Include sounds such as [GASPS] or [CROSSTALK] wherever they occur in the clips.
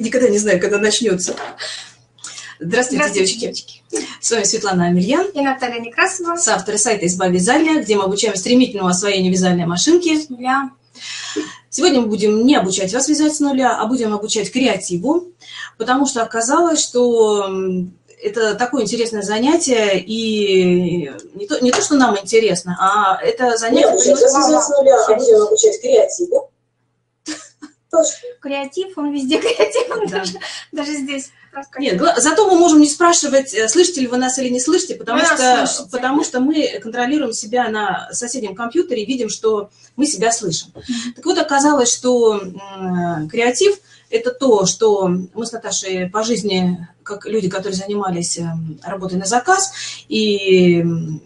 Никогда не знаю, когда начнется. Здравствуйте, Здравствуйте, девочки. С вами Светлана Амельян, И Наталья Некрасова. соавторы сайта «Изба вязания», где мы обучаем стремительному освоению вязальной машинки. С нуля. Сегодня мы будем не обучать вас вязать с нуля, а будем обучать креативу, потому что оказалось, что это такое интересное занятие, и не то, не то, что нам интересно, а это Не занятие... обучать приносит- вас вязать с нуля, а будем обучать креативу. Точно. Креатив, он везде [LAUGHS] креатив, он Да. даже, даже здесь. Нет, зато мы можем не спрашивать, э, слышите ли вы нас или не слышите, потому, Вы что, слышите. потому что мы контролируем себя на соседнем компьютере и видим, что мы себя слышим. Так вот, оказалось, что м, креатив – это то, что мы с Наташей по жизни, как люди, которые занимались эм, работой на заказ, и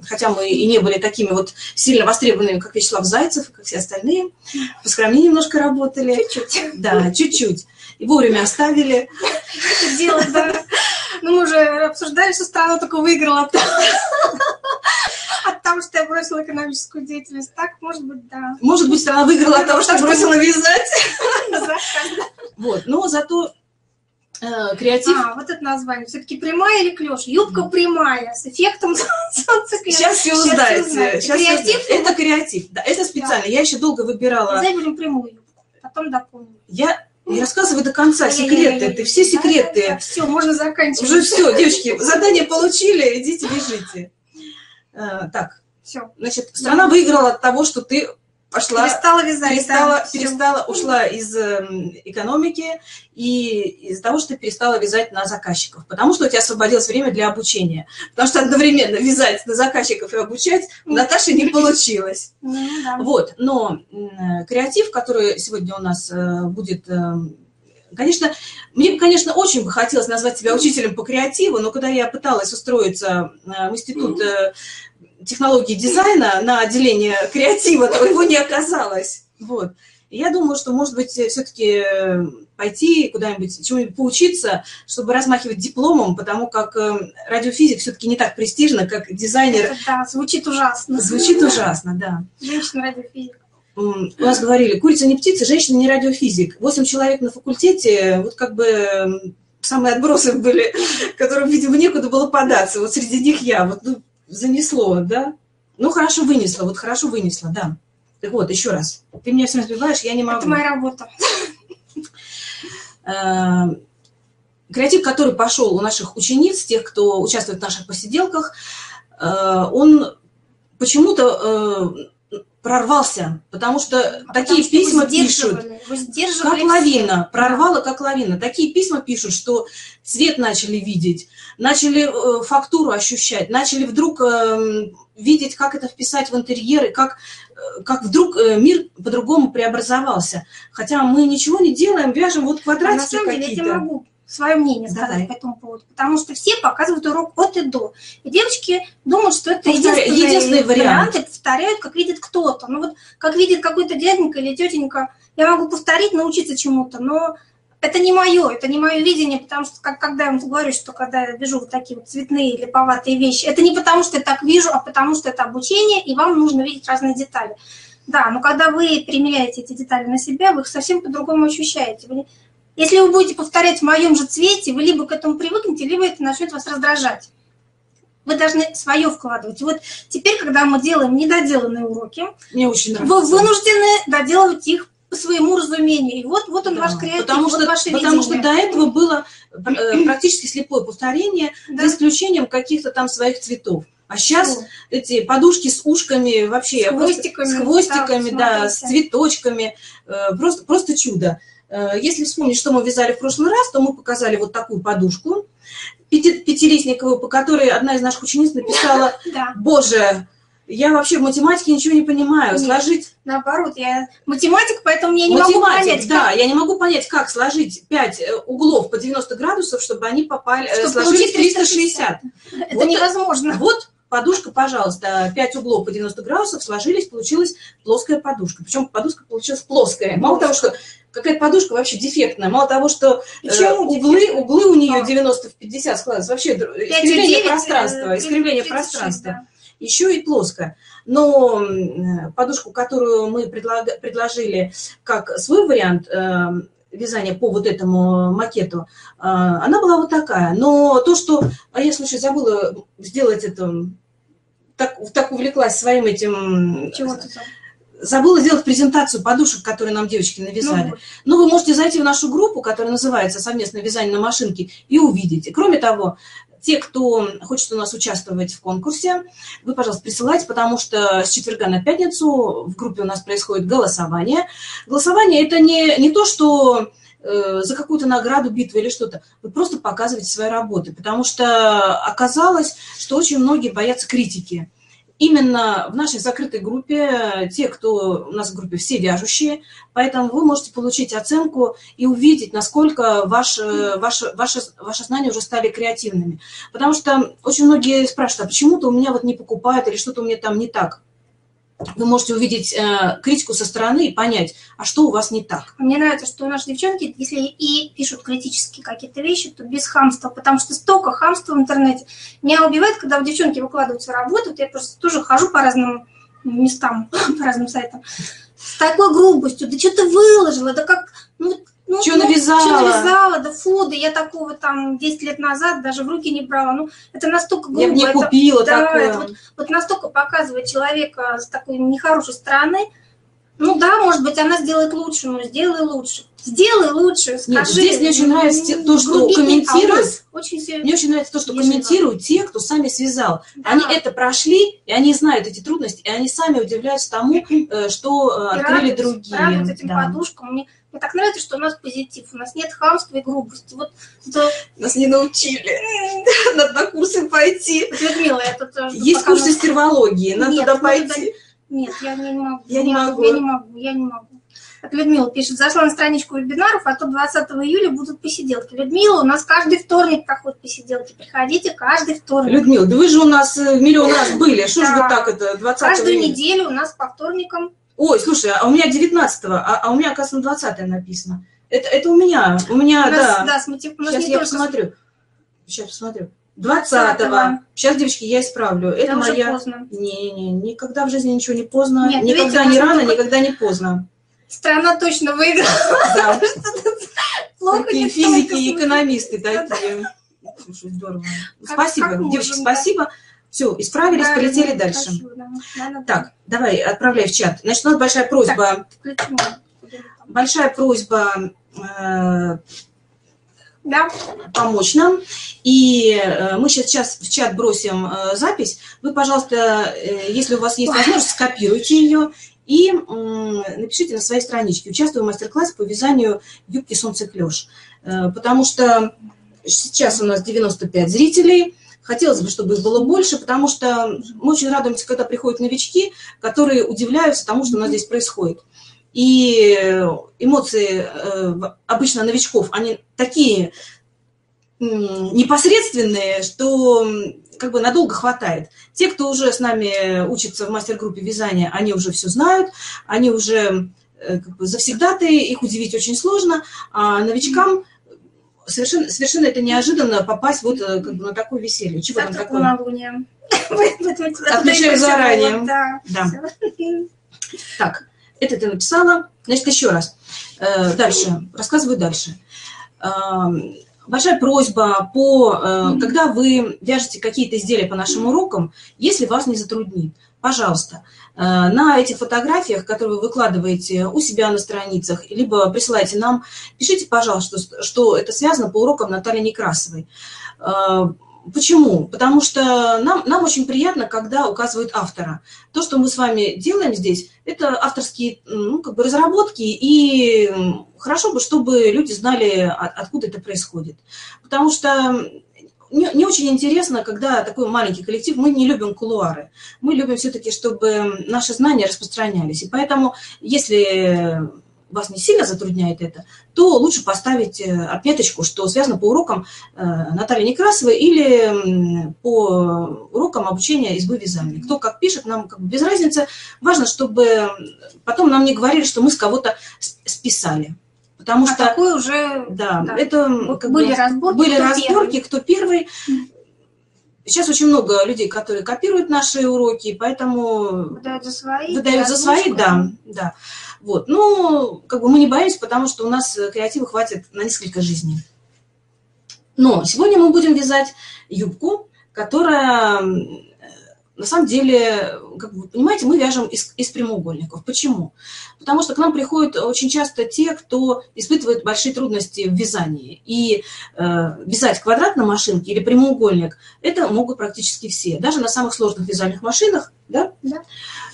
хотя мы и не были такими вот сильно востребованными, как Вячеслав Зайцев, как все остальные, поскромнее немножко работали. Чуть-чуть. Да, чуть-чуть. И вовремя оставили. Это дело, да. Ну, мы уже обсуждали, что страна только выиграла от того, что я бросила экономическую деятельность. Так, может быть, да. Может быть, страна выиграла от того, что бросила вязать. [LAUGHS] Вот, но зато э, креатив... А, вот это название. Все-таки прямая или клеш? Юбка прямая, с эффектом [LAUGHS] солнцепека. Сейчас все узнаете. Сейчас Креатив? Это креатив. Да, это специально. Я еще долго выбирала. Давай будем прямую юбку, потом дополним. Я не рассказываю до конца секреты. Ты все секреты. Все, можно заканчивать. Уже все, девочки, задание получили, идите бежите. Э, Так, Все. значит, страна выиграла от того, что ты пошла Перестала вязать. перестала, да, перестала, ушла из эм, экономики и из-за того, что ты перестала вязать на заказчиков, потому что у тебя освободилось время для обучения. Потому что одновременно вязать на заказчиков и обучать у Наташи не получилось. Ну. Вот, но м, креатив, который сегодня у нас э, будет, эм, конечно, мне, бы, конечно, очень бы хотелось назвать себя учителем по креативу, но когда я пыталась устроиться э, в институт э, технологии дизайна на отделение креатива, то его не оказалось. Вот. И я думаю, что, может быть, все-таки пойти куда-нибудь, чему-нибудь поучиться, чтобы размахивать дипломом, потому как э, радиофизик все-таки не так престижно, как дизайнер. Это, да, звучит ужасно. Звучит ужасно, да. Женщина радиофизик. У нас говорили, курица не птица, женщина не радиофизик. Восемь человек на факультете, вот как бы самые отбросы [LAUGHS] были, которым, видимо, некуда было податься. Вот среди них я, вот ну, занесло, да? Ну, хорошо вынесла, вот хорошо вынесла, да. Так вот, еще раз. Ты меня все разбиваешь, я не могу. Это моя работа. Э, Креатив, который пошел у наших учениц, тех, кто участвует в наших посиделках, э, он почему-то э, прорвался, потому что А такие потому что письма пишут, как лавина, прорвало как лавина. Такие письма пишут, что цвет начали видеть, начали э, фактуру ощущать, начали вдруг э, видеть, как это вписать в интерьеры, как, э, как вдруг э, мир по-другому преобразовался. Хотя мы ничего не делаем, вяжем вот А квадратики деле тебе какие-то. могу свое мнение сказать Давай. по этому поводу. Потому что все показывают урок от и до. И девочки думают, что это единственный, единственный вариант. и повторяют, как видит кто-то. Ну вот как видит какой-то дяденька или тетенька, я могу повторить, научиться чему-то, но это не мое, это не мое видение, потому что как, когда я вам говорю, что когда я вижу вот такие вот цветные, липоватые вещи, это не потому, что я так вижу, а потому что это обучение, и вам нужно видеть разные детали. Да, но когда вы примеряете эти детали на себя, вы их совсем по-другому ощущаете. Вы- если вы будете повторять в моем же цвете, вы либо к этому привыкнете, либо это начнет вас раздражать. Вы должны свое вкладывать. Вот теперь, когда мы делаем недоделанные уроки, Мне очень вы вынуждены доделывать их по своему разумению. И вот, вот он Да, ваш креатив, потому вот что, ваше потому что до этого было э, практически слепое повторение, Да. за исключением каких-то там своих цветов. А сейчас Ну, эти подушки с ушками вообще С просто- хвостиками, с хвостиками, да, да, с цветочками, э, просто, просто чудо. Э, Если вспомнить, что мы вязали в прошлый раз, то мы показали вот такую подушку пяти- пятилистниковую, по которой одна из наших учениц написала, [LAUGHS] боже, я вообще в математике ничего не понимаю, Нет. сложить Наоборот, я математик, поэтому я не могу Математик, понять, да, как я не могу понять, как сложить 5 углов по 90 градусов, чтобы они попали, э, Чтобы сложились получить 360. это Вот невозможно. Вот подушка, пожалуйста, 5 углов по 90 градусов сложились, получилась плоская подушка. Причем подушка получилась плоская. Мало того, что какая-то подушка вообще дефектная, мало того, что э, Почему углы, дефектная? углы у нее А. 90 в 50 складываются. Вообще др- 5,9, искривление э, пространства, искривление 36, пространства. да. еще и плоско. Но м, подушку, которую мы предлаг- предложили как свой вариант, э, вязания по вот этому макету, а, она была вот такая. Но то, что... А я, слушай, забыла сделать это... Так, так увлеклась своим этим... Чего ты? Забыла сделать презентацию подушек, которые нам девочки навязали. Ну вот. Ну, вы можете зайти в нашу группу, которая называется «Совместное вязание на машинке» и увидите. Кроме того, те, кто хочет у нас участвовать в конкурсе, вы, пожалуйста, присылайте, потому что с четверга на пятницу в группе у нас происходит голосование. Голосование – это не, не то, что э, за какую-то награду, битву или что-то. Вы просто показываете свои работы, потому что оказалось, что очень многие боятся критики. Именно в нашей закрытой группе, те, кто у нас в группе, все вяжущие, поэтому вы можете получить оценку и увидеть, насколько ваши, ваши, ваши, ваши знания уже стали креативными. Потому что очень многие спрашивают, а почему-то у меня вот не покупают или что-то у меня там не так. Вы можете увидеть э, критику со стороны и понять, а что у вас не так. Мне нравится, что наши девчонки, если и пишут критические какие-то вещи, то без хамства, потому что столько хамства в интернете. Меня убивает, когда у девчонки выкладываются работы, вот я просто тоже хожу по разным местам, [LAUGHS] по разным сайтам, с такой грубостью, да что ты выложила, да как, ну, ну, Чё ну, навязала? чё навязала, да фу, да я такого там 10 лет назад даже в руки не брала. Ну, это настолько грубо. Я бы не это- купила да, такое. это вот, вот настолько показывает человека с такой нехорошей стороны. Ну да, может быть, она сделает лучше, но сделай лучше. Сделай лучше, скажи. Нет, здесь мне очень Ну, нравится то, что а комментируют. нас очень все... Мне очень нравится то, что комментируют те, кто сами связал. Да. Они это прошли, и они знают эти трудности, и они сами удивляются тому, э, что э, И открыли радуются, другие. радуются этим Да. подушкам. Мне, мне так нравится, что у нас позитив, у нас нет хамства и грубости. Вот, это- Нас не научили. Надо [LAUGHS] на курсы пойти. Людмила, тут тоже Есть пока курсы мы- стервологии, надо туда пойти. Нет, я не могу. Я не могу. Я не могу, я не могу. Вот Людмила пишет, зашла на страничку вебинаров, а то 20 июля будут посиделки. Людмила, у нас каждый вторник проходят посиделки. Приходите каждый вторник. Людмила, да вы же у нас э, миллион раз были. Что же вы так это, 20 Каждую неделю у нас по вторникам. Ой, слушай, а у меня 19 а, а у меня, оказывается, на 20 написано. Это, это у меня, у меня, у нас, да. да, с мотив- у нас Сейчас не я только- посмотрю. Сейчас посмотрю. 20-го. 20-го. Сейчас, девочки, я исправлю. Это Да моя... поздно. Не-не, никогда в жизни ничего не поздно. Нет, никогда видите, не рано, только- никогда не поздно. Страна точно выиграла. Да. [LAUGHS] Плохо Такие не физики и экономисты такие. Слушай, здорово. Как- Спасибо, как девочки, спасибо. Все, исправились, Да, полетели да, дальше. спасибо, да. Да. Так, давай, отправляй в чат. Значит, у нас большая просьба, Включим. большая просьба э, Да, помочь нам. И э, мы сейчас в чат бросим э, запись. Вы, пожалуйста, э, если у вас есть возможность, [LAUGHS] скопируйте ее и м, напишите на своей страничке. Участвую в мастер-классе по вязанию юбки солнцеклеш. Э, Потому что сейчас у нас 95 зрителей. Хотелось бы, чтобы их было больше, потому что мы очень радуемся, когда приходят новички, которые удивляются тому, что у нас здесь происходит. И эмоции э, обычно новичков, они такие непосредственные, что как бы надолго хватает. Те, кто уже с нами учится в мастер-группе вязания, они уже все знают, они уже э, как бы завсегдатые, их удивить очень сложно, а новичкам совершенно, совершенно это неожиданно попасть вот э, как бы на такое веселье. Чего там завтра такое? полнолуние. [LAUGHS] Отмечаю заранее. посылала, Да. Да. Так, это ты написала. Значит, еще раз. Э, Дальше. Рассказываю дальше. Эм, Большая просьба по, э, когда вы вяжете какие-то изделия по нашим урокам, если вас не затруднит, пожалуйста, э, на этих фотографиях, которые вы выкладываете у себя на страницах, либо присылаете нам, пишите, пожалуйста, что, что это связано по урокам Натальи Некрасовой. Э, Почему? Потому что нам, нам очень приятно, когда указывают автора. То, что мы с вами делаем здесь, это авторские ну, как бы разработки, и хорошо бы, чтобы люди знали, от- откуда это происходит. Потому что не, не очень интересно, когда такой маленький коллектив, мы не любим кулуары. Мы любим все-таки, чтобы наши знания распространялись. И поэтому, если вас не сильно затрудняет это, то лучше поставить э, отметочку, что связано по урокам э, Натальи Некрасовой или по урокам обучения избы вязания. Кто как пишет, нам как бы без разницы. Важно, чтобы потом нам не говорили, что мы с кого-то списали. Потому А что, такой уже да, да. это как были бы, разборки. были кто разборки, первый. кто первый. Сейчас очень много людей, которые копируют наши уроки, поэтому Выдают за свои. выдают за свои, да, да. Вот. Ну, как бы мы не боимся, потому что у нас креатива хватит на несколько жизней. Но сегодня мы будем вязать юбку, которая на самом деле, как вы понимаете, мы вяжем из, из прямоугольников. Почему? Потому что к нам приходят очень часто те, кто испытывает большие трудности в вязании. И э, вязать квадрат на машинке или прямоугольник, это могут практически все. Даже на самых сложных вязальных машинах, да? Да.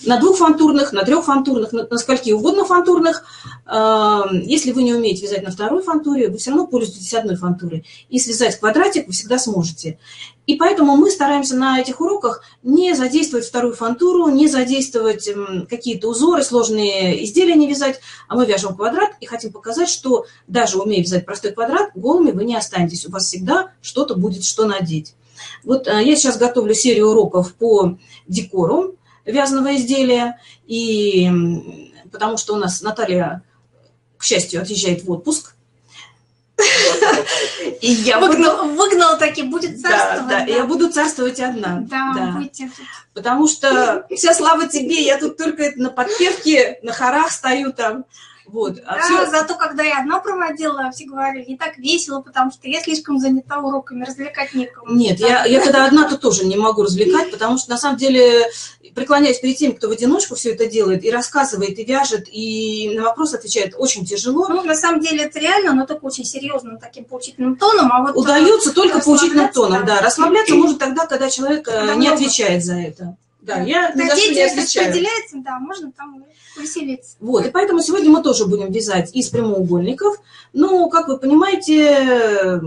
На двухфантурных, на трехфантурных, на, на скольки угодно фантурных. Э, если вы не умеете вязать на второй фантуре, вы все равно пользуетесь одной фантурой. И связать квадратик вы всегда сможете. И поэтому мы стараемся на этих уроках не задействовать вторую фантуру, не задействовать какие-то узоры, сложные изделия не вязать, а мы вяжем квадрат и хотим показать, что даже умея вязать простой квадрат, голыми вы не останетесь. У вас всегда что-то будет, что надеть. Вот э, я сейчас готовлю серию уроков по декору вязаного изделия, и потому что у нас Наталья, к счастью, отъезжает в отпуск, [LAUGHS] и я выгнал, буду... выгнал таки, будет царствовать. Да, да, да, я буду царствовать одна. Да, да. будете. Потому что [LAUGHS] вся слава тебе, я тут только на подпевке, на хорах стою там. Вот. А да, все... зато когда я одна проводила, все говорили, не так весело, потому что я слишком занята уроками, развлекать некому. Нет, я, я когда одна, то тоже не могу развлекать, потому что на самом деле преклоняюсь перед тем, кто в одиночку все это делает, и рассказывает, и вяжет, и на вопрос отвечает очень тяжело. Ну, на самом деле это реально, но только очень серьезным таким поучительным тоном. А вот Удается только поучительным тоном, да. Расслабляться [CLEARS THROAT] может тогда, когда человек э, не отвечает за это. Да, я Когда деятельность распределяется, да, можно там повеселиться. Вот, и поэтому сегодня мы тоже будем вязать из прямоугольников. Но, как вы понимаете,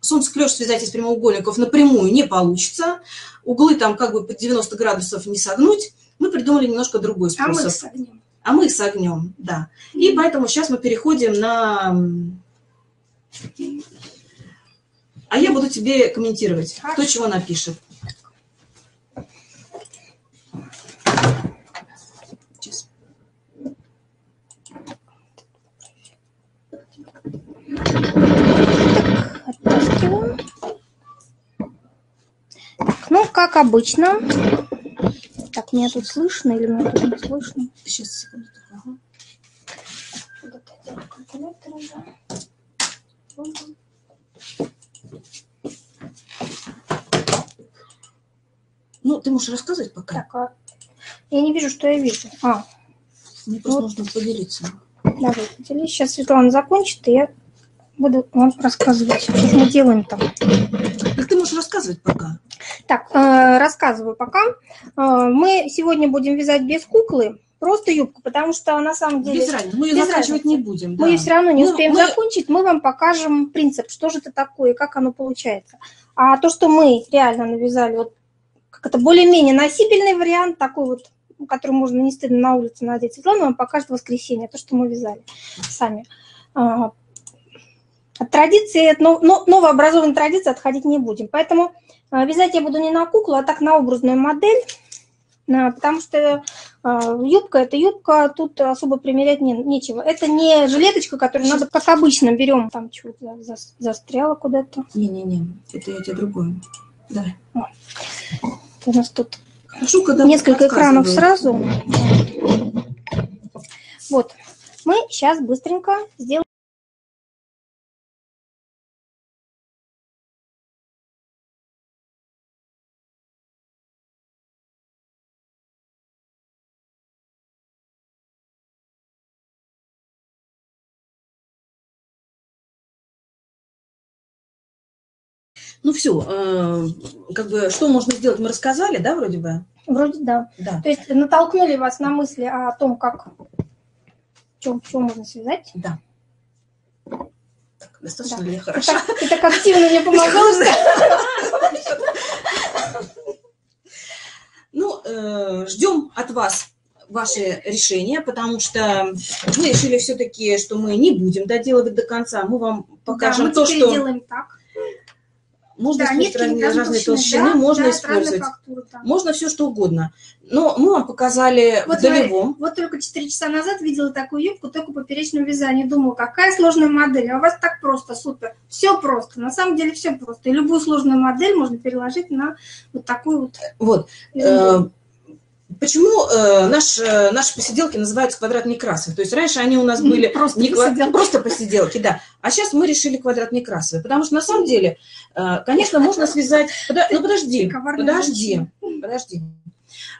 солнце клеш связать из прямоугольников напрямую не получится. Углы там как бы под 90 градусов не согнуть. Мы придумали немножко другой способ. А мы их согнем. А мы их согнем, да. И поэтому сейчас мы переходим на... А я буду тебе комментировать, Хорошо. кто чего напишет. Оттаскиваем. Ну, как обычно. Так, меня тут слышно или меня тут не слышно? Сейчас, секунду. Ага. Ну, ты можешь рассказывать пока. Так, а я не вижу, что я вижу. А. Мне просто вот. нужно поделиться. Давай, поделись. Сейчас Светлана закончит, и я буду вам рассказывать, что мы делаем там. Так ты можешь рассказывать пока. Так, э, рассказываю пока. Э, мы сегодня будем вязать без куклы, просто юбку, потому что на самом деле... Без разницы, мы ее заканчивать не будем. Да. Мы ее все равно не мы, успеем мы... закончить, мы вам покажем принцип, что же это такое, как оно получается. А то, что мы реально навязали, вот как это более-менее носибельный вариант, такой вот, который можно не стыдно на улице надеть, Светлана вам покажет в воскресенье, то, что мы вязали сами. А, от традиции, от новообразованной традиции отходить не будем. Поэтому а, вязать я буду не на куклу, а так на образную модель, потому что а, юбка – это юбка, тут особо примерять не, нечего. Это не жилеточка, которую надо, как обычно, берем, там чего-то застряло куда-то. Не-не-не, это я тебе другое. Да. У нас тут Хорошо, несколько экранов сразу. Вот. Мы сейчас быстренько сделаем Ну все, э, как бы что можно сделать, мы рассказали, да, вроде бы? Вроде да. да. То есть натолкнули вас на мысли о том, как, чем, чем можно связать? Да. Так, достаточно да. ли хорошо? Ты так, ты так активно мне помогала. Ну, э, ждем от вас ваше решение, потому что мы решили все-таки, что мы не будем доделывать до конца. Мы вам покажем да, мы то, что... делаем так. Можно да, использовать разные, разные толщины, да, можно да, использовать. Фактуры, да. Можно все что угодно. Но мы вам показали вот в долевом. Вот только 4 часа назад видела такую юбку, только по поперечному вязанию. Думала, какая сложная модель. А у вас так просто, супер. Все просто. На самом деле все просто. И любую сложную модель можно переложить на вот такую вот. Вот. Э, почему э, наш, э, наши посиделки называются квадрат Некрасов? То есть раньше они у нас были Просто не ква- посиделки. просто посиделки, да. А сейчас мы решили квадрат Некрасовый. Потому что на самом деле, э, конечно, можно связать... Подо- Ну подожди, подожди, подожди.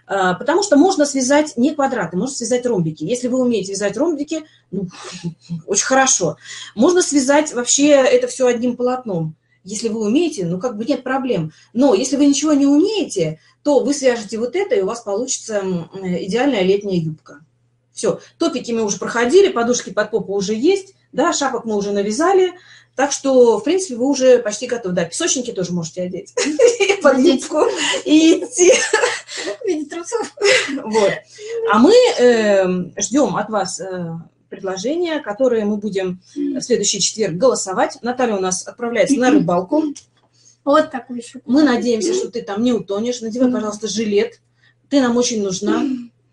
А, Потому что можно связать не квадраты, можно связать ромбики. Если вы умеете вязать ромбики, ну, [LAUGHS] очень хорошо. Можно связать вообще это все одним полотном. Если вы умеете, ну как бы нет проблем. Но если вы ничего не умеете, то вы свяжете вот это, и у вас получится идеальная летняя юбка. Все, топики мы уже проходили, подушки под попу уже есть, да, шапок мы уже навязали, так что, в принципе, вы уже почти готовы. Да, песочники тоже можете одеть [LAUGHS] под юбку и [LAUGHS] идти. В виде трусов. Вот. А мы ждем от вас э, предложения, которые мы будем в следующий четверг голосовать. Наталья у нас отправляется на рыбалку. Вот такой еще. Мы надеемся, что ты там не утонешь. Надевай, пожалуйста, жилет. Ты нам очень нужна.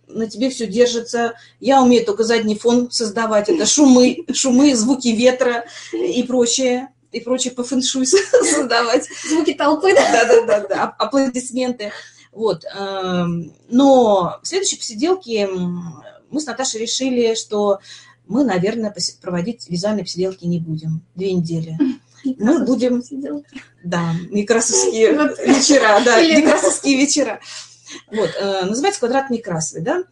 На тебе все держится. Я умею только задний фон создавать. Это шумы, шумы, звуки ветра и прочее. И прочее по фэншуй создавать. Звуки толпы, да? Да, да, да, да. Аплодисменты. Вот. эм, Но в следующей посиделке мы с Наташей решили, что мы, наверное, проводить вязальные посиделки не будем. Две недели. [LAUGHS] Мы будем-. Да, некрасовские [LAUGHS] [LAUGHS] вечера, да, некрасовские вечера. Вот, э, называется квадрат некрасовый, да.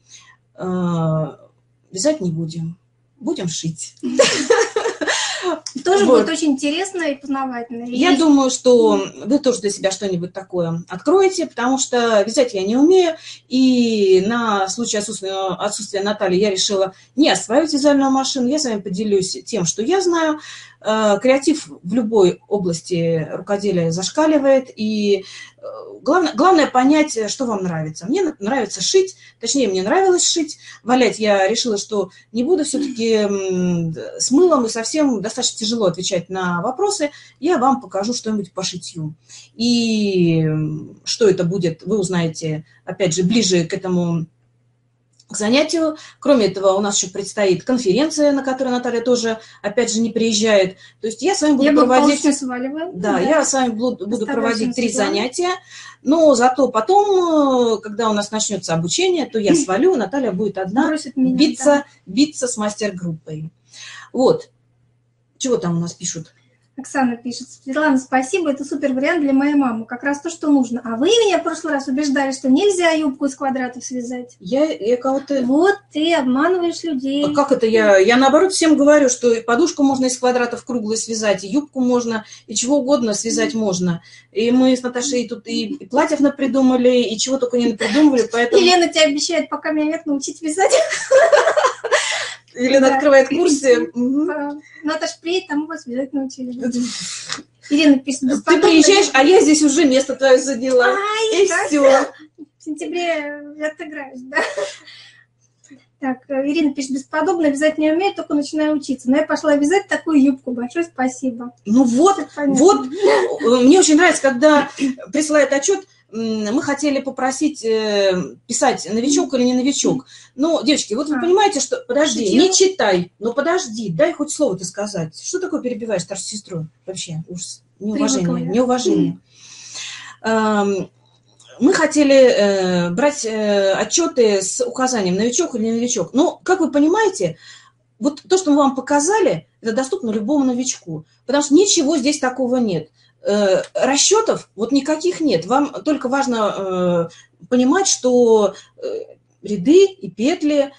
Э, Вязать не будем, будем шить. [GASPS] Тоже Вот. будет очень интересно и познавательно. И Я есть- думаю, что вы тоже для себя что-нибудь такое откроете, потому что вязать я не умею, и на случай отсутствия, отсутствия Натальи я решила не осваивать вязальную машину. Я с вами поделюсь тем, что я знаю. Э, Креатив в любой области рукоделия зашкаливает, и э, главное, главное понять, что вам нравится. Мне нравится шить, точнее, мне нравилось шить. Валять я решила, что не буду все-таки с мылом и совсем достаточно тяжело отвечать на вопросы. Я вам покажу что-нибудь по шитью. И что это будет, вы узнаете, опять же, ближе к этому к занятию. Кроме этого, у нас еще предстоит конференция, на которой Наталья тоже, опять же, не приезжает. То есть я с вами буду Я проводить... благополучно сваливаю. Да, я с вами буду, буду проводить три занятия, но зато потом, э, когда у нас начнется обучение, то я свалю, Наталья будет одна меня, биться, биться с мастер-группой. Вот. Чего там у нас пишут? Оксана пишет, Светлана, спасибо, это супер вариант для моей мамы, как раз то, что нужно. А вы меня в прошлый раз убеждали, что нельзя юбку из квадратов связать. Я, я кого-то... Вот ты обманываешь людей. А как это я? Я наоборот всем говорю, что и подушку можно из квадратов круглой связать, и юбку можно, и чего угодно связать можно. И мы с Наташей тут и, и платьев напридумали, и чего только не напридумывали, поэтому... Елена тебе обещает, пока меня нет, научить вязать. [LAUGHS] Елена Да. открывает курсы. Мгм. А, Наташа приедет, там вас вязать научили. Ирина пишет, Ты приезжаешь, а я здесь уже место твое заняла. Ай, И да. все. В сентябре отыграюсь, да? Так, э, Ирина пишет, бесподобно вязать не умею, только начинаю учиться. Но я пошла вязать такую юбку. Большое спасибо. Ну вот, вот. Э, Мне очень нравится, когда присылают отчет, мы хотели попросить э, писать, новичок или не новичок. Ну, девочки, вот вы А. понимаете, что... Подожди, не читай, но подожди, дай хоть слово-то сказать. Что такое перебиваешь старшую сестру? Вообще, ужас. Неуважение, неуважение. Мы хотели э, брать э, отчеты с указанием новичок или не новичок. Но, как вы понимаете, вот то, что мы вам показали, это доступно любому новичку. Потому что ничего здесь такого нет. Э, Расчетов вот никаких нет. Вам только важно э, понимать, что э, ряды и петли,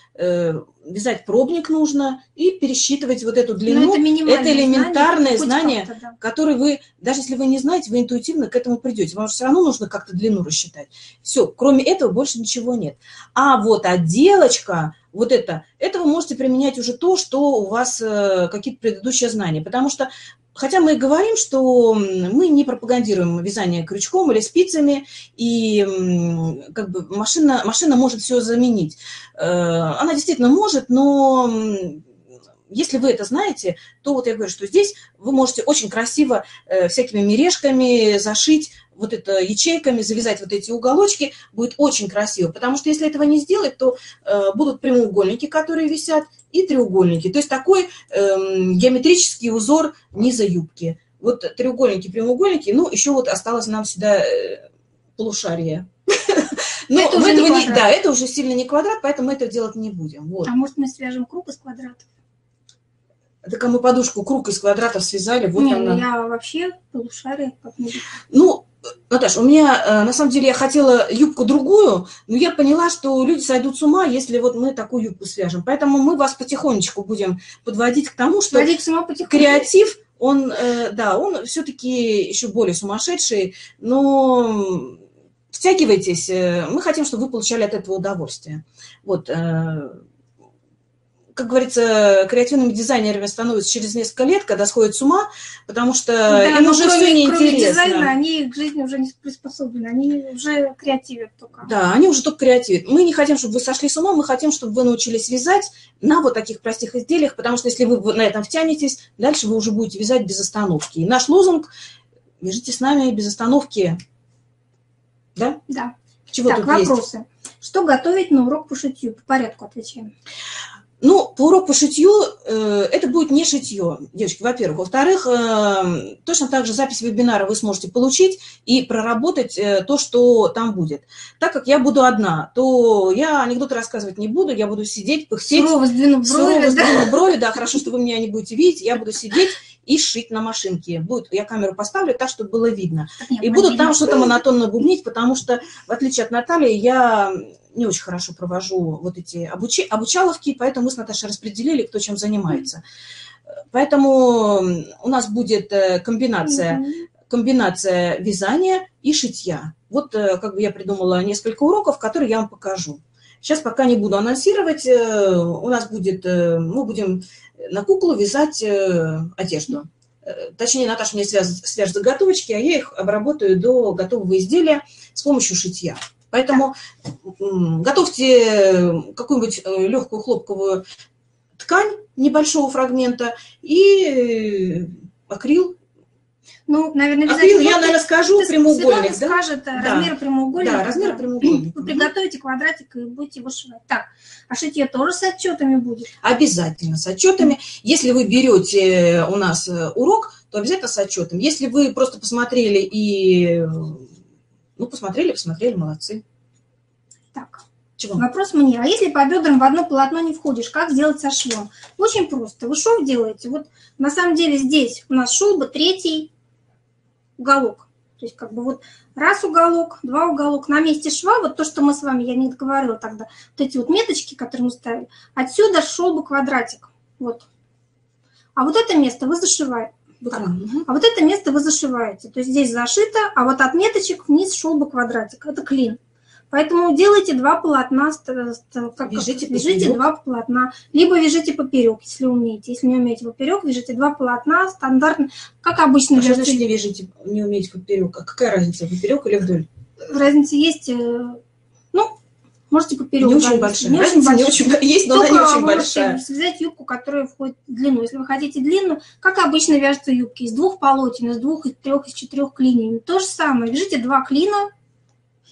вязать пробник нужно и пересчитывать вот эту длину, минимальное это элементарное знание, как-то, да. который вы, даже если вы не знаете, вы интуитивно к этому придете. Вам все равно нужно как-то длину рассчитать. Все, кроме этого больше ничего нет. А вот отделочка, вот это, это вы можете применять уже то, что у вас какие-то предыдущие знания. Потому что, хотя мы говорим, что мы не пропагандируем вязание крючком или спицами, и как бы машина, машина может все заменить. Э, Она действительно может, но если вы это знаете, то вот я говорю, что здесь вы можете очень красиво э, всякими мережками зашить вот это ячейками, завязать вот эти уголочки, будет очень красиво. Потому что если этого не сделать, то э, будут прямоугольники, которые висят, и треугольники. То есть такой эм, геометрический узор низа юбки. Вот треугольники, прямоугольники, ну, еще вот осталось нам сюда э, полушарие. [LAUGHS] Но Это уже не да, это уже сильно не квадрат, поэтому мы этого делать не будем. Вот. А может, мы свяжем круг из квадратов? Так а мы подушку круг из квадратов связали, вот Не, она. я вообще полушарие как-нибудь. Ну, Наташ, у меня, э, на самом деле, я хотела юбку другую, но я поняла, что люди сойдут с ума, если вот мы такую юбку свяжем. Поэтому мы вас потихонечку будем подводить к тому, что креатив, он, э, да, он все-таки еще более сумасшедший, но втягивайтесь, э, мы хотим, чтобы вы получали от этого удовольствие. Вот, как говорится, креативными дизайнерами становятся через несколько лет, когда сходят с ума, потому что Да, им но уже кроме, все кроме неинтересно. дизайна, они к жизни уже не приспособлены, они уже креативят только. Да, они уже только креативят. Мы не хотим, чтобы вы сошли с ума, мы хотим, чтобы вы научились вязать на вот таких простых изделиях, потому что если вы на этом втянетесь, дальше вы уже будете вязать без остановки. И наш лозунг – вяжите с нами без остановки. Да? Да. Чего так, тут есть? вопросы. Что готовить на урок по шитью? По порядку отвечаем. Ну, по уроку по шитью э, это будет не шитье, девочки, во-первых. Во-вторых, э, точно так же запись вебинара вы сможете получить и проработать э, то, что там будет. Так как я буду одна, то я анекдоты рассказывать не буду, я буду сидеть, пыхтеть, Сурово сдвинув сурово брови, да? сдвинув брови, да, хорошо, что вы меня не будете видеть, я буду сидеть и шить на машинке. Будет, я камеру поставлю так, чтобы было видно. Нет, И буду там что-то монотонно бубнить, потому что, в отличие от Натальи, я не очень хорошо провожу вот эти обучи- обучаловки, поэтому мы с Наташей распределили, кто чем занимается. Поэтому у нас будет э, комбинация, комбинация вязания и шитья. Вот э, как бы я придумала несколько уроков, которые я вам покажу. Сейчас пока не буду анонсировать. э, У нас будет, мы будем на куклу вязать э, одежду. Э, Точнее, Наташа мне связ- свяжет заготовочки, а я их обработаю до готового изделия с помощью шитья. Поэтому готовьте какую-нибудь э, легкую хлопковую ткань небольшого фрагмента и акрил. Ну, наверное, Акрил обязательно. я, наверное, скажу прямоугольник, да? скажет э, Да. размер прямоугольника. Да, размер прямоугольника. Вы приготовите квадратик и будете его шивать. Так, а шитье тоже с отчетами будет? Обязательно с отчетами. Если вы берете у нас э, урок, то обязательно с отчетом. Если вы просто посмотрели и... э, Ну, посмотрели, посмотрели, молодцы. Так, Чего? вопрос мне. А если по бедрам в одно полотно не входишь, как сделать со швом? Очень просто. Вы шов делаете. Вот на самом деле здесь у нас шел бы третий уголок. То есть как бы вот раз уголок, два уголок. На месте шва, вот то, что мы с вами, я не договорила тогда, вот эти вот меточки, которые мы ставили, отсюда шел бы квадратик. Вот. А вот это место вы зашиваете. Так. А вот это место вы зашиваете. То есть здесь зашито, а вот от меточек вниз шел бы квадратик. Это клин. Поэтому делайте два полотна, как, Вяжите вяжите два полотна. Либо вяжите поперек, если умеете. Если не умеете поперек, вяжите два полотна стандартно, как обычно А что значит не вяжите, не умеете поперек? А какая разница, поперек или вдоль? Разница есть, э, ну, можете поперек. не очень большая. не очень Разница не большая. очень большая. Есть, но она не Только очень большая. взять юбку, которая входит в длину. Если вы хотите длинную, как обычно вяжутся юбки, из двух полотен, из двух, из трех, из четырех клиней. То же самое. Вяжите два клина,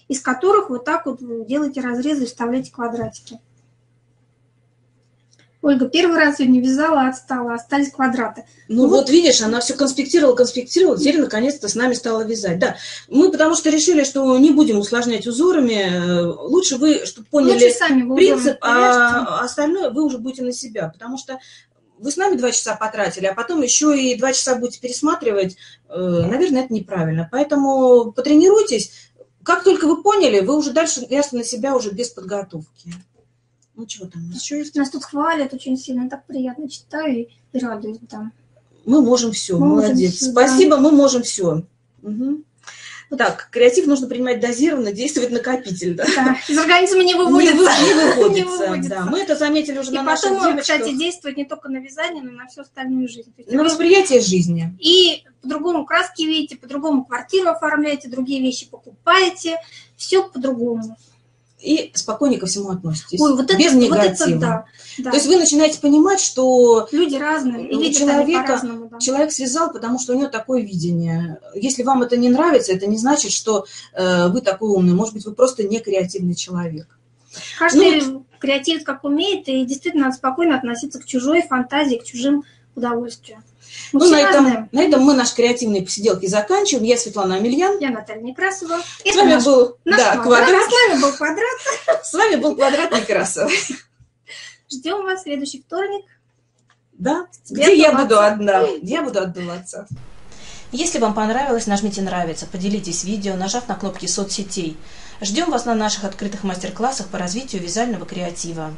из которых вот так вот делаете разрезы и вставляете квадратики. Ольга, первый раз сегодня вязала, отстала, остались квадраты. Ну Ну вот видишь, она все конспектировала, конспектировала, теперь наконец-то с нами стала вязать. Да, мы потому что решили, что не будем усложнять узорами. э, Лучше вы, чтобы поняли Лучше сами принцип, а остальное вы уже будете на себя. Потому что вы с нами два часа потратили, а потом еще и два часа будете пересматривать. э, Наверное, это неправильно. Поэтому потренируйтесь. Как только вы поняли, вы уже дальше вяжете на себя уже без подготовки. Ну, чего там у нас еще есть? Нас тут хвалят очень сильно, так приятно читаю и, радуюсь там. Мы можем все, Мы можем молодец. всё, да. Спасибо, мы можем все. Так, креатив нужно принимать дозированно, действовать накопитель, да? Да, из организма не выводится. вы- не выводится, Не выводится. да. Мы это заметили уже И на наших потом, девочках. кстати, действует не только на вязание, но и на всю остальную жизнь. Есть на восприятие жизни. и по-другому краски видите, по-другому квартиру оформляете, другие вещи покупаете, все по-другому. И спокойнее ко всему относитесь. Ой, вот это, без вот негатива. это да. да. То есть вы начинаете понимать, что Люди разные, и человека. Да. человек связал, потому что у него такое видение. Если вам это не нравится, это не значит, что э, вы такой умный. Может быть, вы просто не креативный человек. Каждый Ну креативит как умеет, и действительно надо спокойно относиться к чужой фантазии, к чужим удовольствиям. Ну, на этом, на этом мы наши креативные посиделки заканчиваем. Я Светлана Амельян. Я Наталья Некрасова. С Это вами наш, был наш да, квадрат. квадрат. С вами был квадрат. С вами был квадрат Некрасов. Ждем вас в следующий вторник. Да, где я буду одна, где я буду отдуваться. Если вам понравилось, нажмите «Нравится», поделитесь видео, нажав на кнопки соцсетей. Ждем вас на наших открытых мастер-классах по развитию вязального креатива.